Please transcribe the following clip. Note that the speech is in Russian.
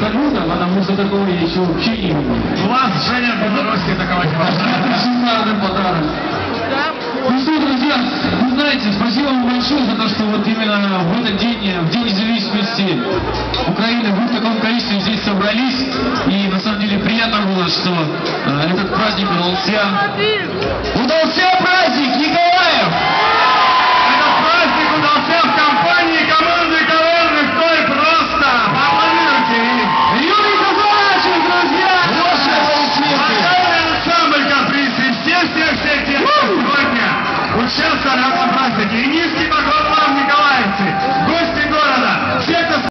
салюта, потому что такого еще вообще не было. У вас, Женя Подорожский, такого не. Это шикарный подарок. Ну что, друзья, вы знаете, спасибо вам большое за то, что вот именно в этот день, в День независимости Украины, вы в таком количестве здесь собрались. И на самом деле приятно было, что э, этот праздник удался. Удался праздник! Николаев!